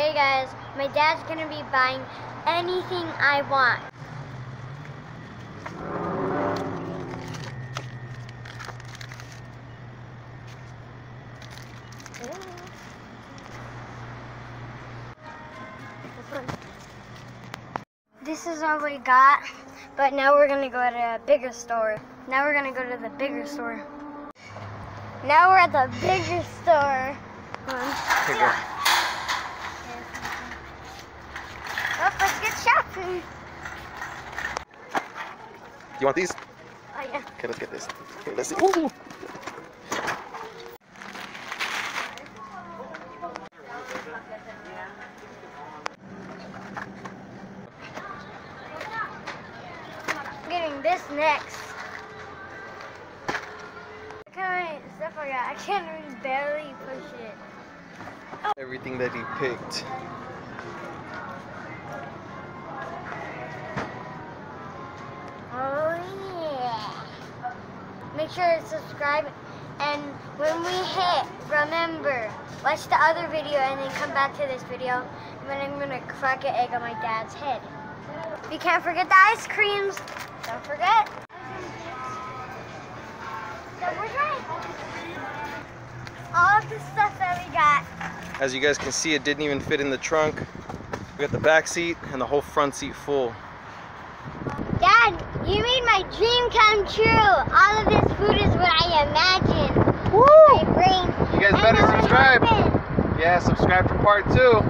Today, guys, my dad's gonna be buying anything I want. This is all we got, but now we're gonna go to a bigger store. Now we're gonna go to the bigger store. Now we're at the bigger store. Um, Bigger. Oh, let's get shopping. You want these? Oh yeah. Okay, let's get this. Okay, let's see. Ooh. Getting this next. What kind of stuff I got? I can't even barely push it. Everything that he picked. Make sure to subscribe and when we hit, remember, watch the other video and then come back to this video. And then I'm gonna crack an egg on my dad's head. You can't forget the ice creams. Don't forget. So we're. All of the stuff that we got. As you guys can see, it didn't even fit in the trunk. We got the back seat and the whole front seat full. Dad, you made my dream come true. All of this food is what I imagined. My brain. You guys And better subscribe. happened. Yeah, subscribe for part two.